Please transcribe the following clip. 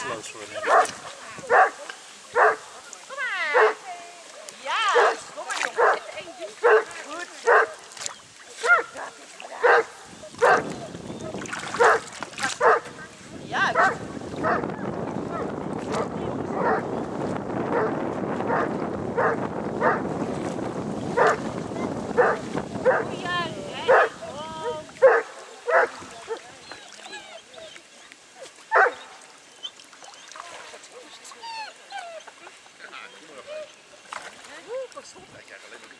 slow for them. Juist. Ik krijg alleen maar